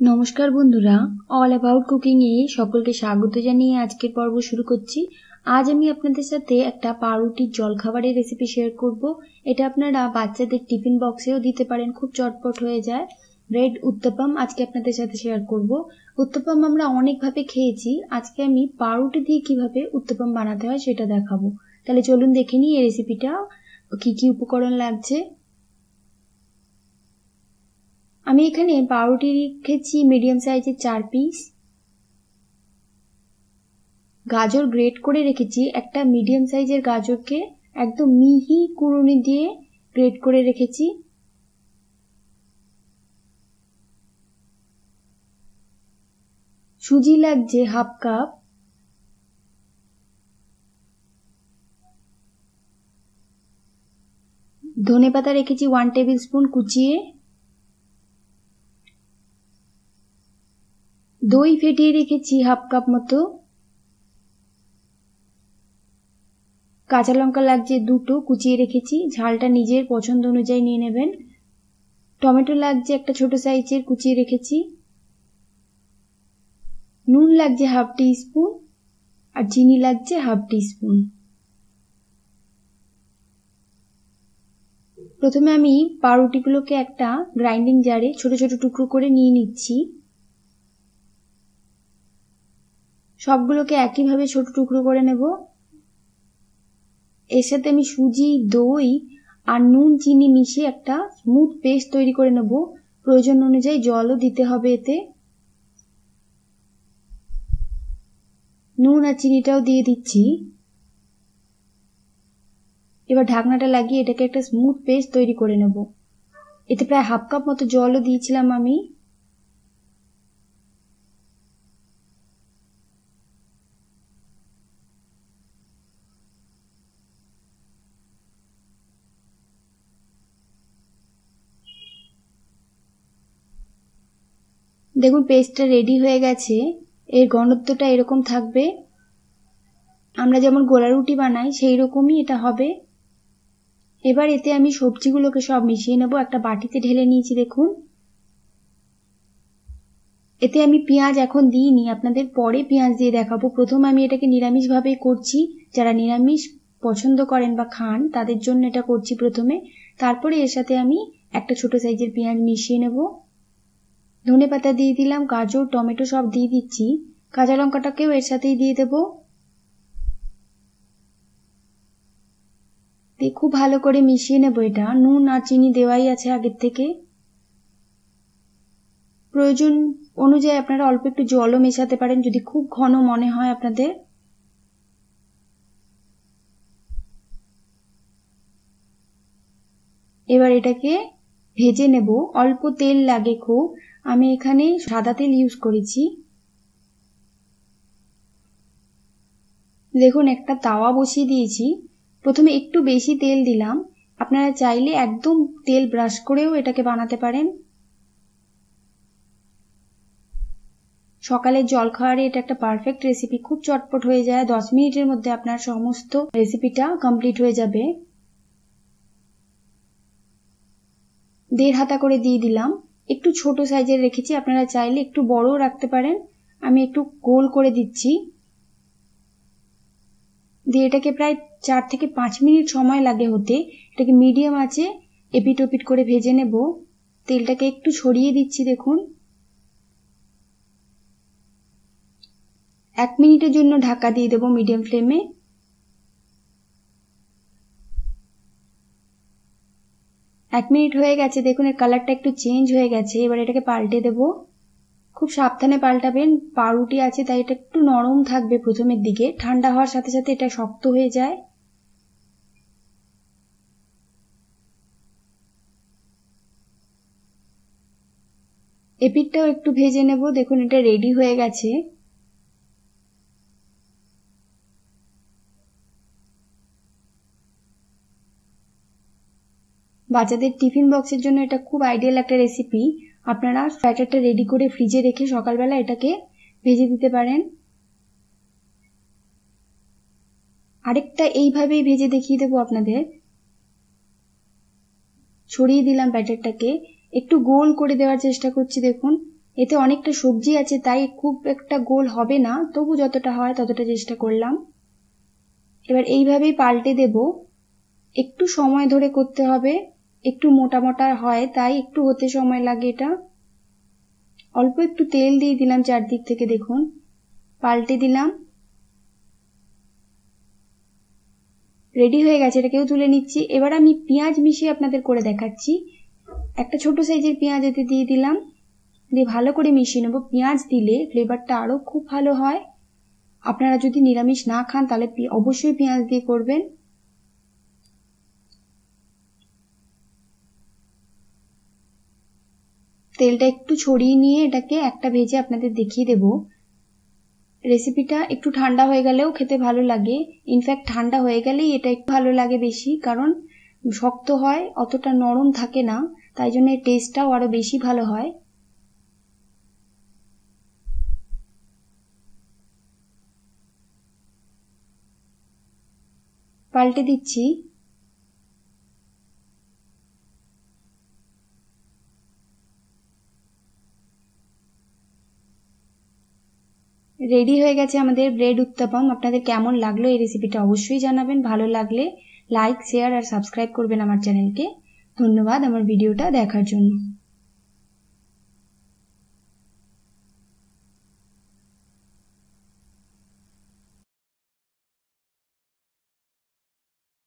নমস্কার বন্ধুরা all about কুকিংয়ে সকলকে স্বাগত জানিয়ে আজকের পর্ব শুরু করছি। আজ আমি আপনাদের সাথে একটা পাউরুটির জলখাবারের রেসিপি শেয়ার করব। এটা আপনারা বাচ্চাদের টিফিন বক্সেও দিতে পারেন, খুব চটপট হয়ে যায়। ব্রেড উত্তপম আজকে আপনাদের সাথে শেয়ার করব। উত্তপম আমরা অনেকভাবে খেয়েছি, আজকে আমি পাউরুটি দিয়ে কীভাবে উত্তপম বানাতে হয় সেটা দেখাবো। তাহলে চলুন দেখে নিই এই রেসিপিটা কি কি উপকরণ লাগছে। আমি এখানে পাউরুটি রেখেছি মিডিয়াম সাইজের চার পিস গাজর গ্রেট করে রেখেছি একটা মিডিয়াম সাইজের গাজরকে একদম মিহি কুড়ুনি দিয়ে গ্রেট করে রেখেছি। সুজি লাগছে হাফ কাপ ধনে পাতা রেখেছি ওয়ান টেবিল স্পুন কুচিয়ে। দই ফেটিয়ে রেখেছি হাফ কাপ মতো। কাঁচা লঙ্কা লাগছে দুটো, কুচিয়ে রেখেছি। ঝালটা নিজের পছন্দ অনুযায়ী নিয়ে নেবেন। টমেটো লাগছে একটা ছোট সাইজের, কুচিয়ে রেখেছি। নুন লাগছে হাফ টি স্পুন আর চিনি লাগছে হাফ টি স্পুন প্রথমে আমি পাউরুটিগুলোকে একটা গ্রাইন্ডিং জারে ছোট ছোট টুকরো করে নিয়ে নিচ্ছি। সবগুলোকে একইভাবে ছোট টুকরো করে নেব। এর সাথে আমি সুজি, দই আর নুন, চিনি মিশিয়ে একটা স্মুথ পেস্ট তৈরি করে নেব। প্রয়োজন অনুযায়ী জলও দিতে হবে এতে। নুন আর চিনিটাও দিয়ে দিচ্ছি। এবার ঢাকনাটা লাগিয়ে এটাকে একটা স্মুথ পেস্ট তৈরি করে নেব। এতে প্রায় হাফ কাপ মতো জলও দিয়েছিলাম আমি। দেখুন পেস্টটা রেডি হয়ে গেছে। এর ঘনত্বটা এরকম থাকবে। আমরা যেমন গোলা রুটি বানাই সেই রকমই এটা হবে। এবার এতে আমি সবজিগুলোকে সব মিশিয়ে নেব। একটা বাটিতে ঢেলে নিয়েছি, দেখুন। এতে আমি পেঁয়াজ এখন দিইনি, আপনাদের পরে পেঁয়াজ দিয়ে দেখাবো। প্রথম আমি এটাকে নিরামিষভাবেই করছি। যারা নিরামিষ পছন্দ করেন বা খান, তাদের জন্য এটা করছি প্রথমে। তারপরে এর সাথে আমি একটা ছোট সাইজের পেঁয়াজ মিশিয়ে নেব। ধনে পাতা দিয়ে দিলাম, গাজর, টমেটো সব দিয়ে দিচ্ছি। কাঁচা লঙ্কাটাকেও এর সাথেই দিয়ে দেব। খুব ভালো করে মিশিয়ে নেব এটা। নুন আর চিনি দেওয়াই আছে আগের থেকে। প্রয়োজন অনুযায়ী আপনারা অল্প একটু জলও মেশাতে পারেন, যদি খুব ঘন মনে হয় আপনাদের। এবার এটাকে ভেজে নেব। অল্প তেল লাগে খুব। আমি এখানে সাদা তেল ইউজ করেছি। দেখুন, একটা তাওয়া বসিয়ে দিয়েছি। প্রথমে একটু বেশি তেল দিলাম। আপনারা চাইলে একদম তেল ব্রাশ করেও এটাকে বানাতে পারেন। সকালের জলখাবারে এটা একটা পারফেক্ট রেসিপি খুব চটপট হয়ে যায়। দশ মিনিটের মধ্যে আপনার সমস্ত রেসিপিটা কমপ্লিট হয়ে যাবে। দেড় হাতা করে দিয়ে দিলাম। একটু ছোট সাইজের রেখেছি, আপনারা চাইলে একটু বড়ও রাখতে পারেন। আমি একটু গোল করে দিচ্ছি। দিয়ে এটাকে প্রায় চার থেকে পাঁচ মিনিট সময় লাগে হতে। এটাকে মিডিয়াম আছে, এপিট ওপিট করে ভেজে নেব। তেলটাকে একটু ছড়িয়ে দিচ্ছি, দেখুন। এক মিনিটের জন্য ঢাকা দিয়ে দেবো মিডিয়াম ফ্লেমে এক মিনিট হয়ে গেছে, দেখুন এর কালারটা একটু চেঞ্জ হয়ে গেছে, এবার এটাকে পাল্টে দেব। খুব সাবধানে পাল্টাবেন, পাউরুটি আছে তাই এটা একটু নরম থাকবে প্রথমের দিকে, ঠান্ডা হওয়ার সাথে সাথে এটা শক্ত হয়ে যায়। এপিটটাও একটু ভেজে নেব, দেখুন এটা রেডি হয়ে গেছে। বাচ্চাদের টিফিন বক্সের জন্য এটা খুব আইডিয়াল একটা রেসিপি আপনারা ব্যাটারটা রেডি করে ফ্রিজে রেখে সকালবেলা এটাকে ভেজে দিতে পারেন। আরেকটা এইভাবেই ভেজে দেখিয়ে দেবো আপনাদের। ছড়িয়ে দিলাম ব্যাটারটাকে একটু গোল করে দেওয়ার চেষ্টা করছি, দেখুন। এতে অনেকটা সবজি আছে, তাই খুব একটা গোল হবে না। তবু যতটা হয় ততটা চেষ্টা করলাম। এবার এইভাবেই পাল্টে দেব। একটু সময় ধরে করতে হবে। একটু মোটা মোটা হয়, তাই একটু হতে সময় লাগে এটা। অল্প একটু তেল দিয়ে দিলাম চারদিক থেকে, দেখুন। পাল্টে দিলাম। রেডি হয়ে গেছে এটাকেও তুলে নিচ্ছি। এবার আমি পেঁয়াজ মিশিয়ে আপনাদের করে দেখাচ্ছি। একটা ছোট সাইজের পেঁয়াজ এতে দিয়ে দিলাম। দিয়ে ভালো করে মিশিয়ে নেব। পেঁয়াজ দিলে ফ্লেভারটা আরও খুব ভালো হয়। আপনারা যদি নিরামিষ না খান, তাহলে অবশ্যই পেঁয়াজ দিয়ে করবেন। তেলটা একটু ছড়িয়ে নিয়ে এটাকে একটা ভেজে আপনাদের দেখিয়ে দেব। রেসিপিটা একটু ঠান্ডা হয়ে গেলেও খেতে ভালো লাগে। ইনফ্যাক্ট ঠান্ডা হয়ে গেলেই এটা একটু ভালো লাগে বেশি, কারণ শক্ত হয়, অতটা নরম থাকে না, তাই জন্য টেস্টটাও আরও বেশি ভালো হয়। পাল্টে দিচ্ছি। রেডি হয়ে গেছে আমাদের ব্রেড উত্তাপম। আপনাদের কেমন লাগল এই রেসিপিটা অবশ্যই জানাবেন। ভালো লাগলে লাইক শেয়ার আর সাবস্ক্রাইব করবেন আমার চ্যানেলকে ধন্যবাদ আমার ভিডিওটা দেখার জন্য।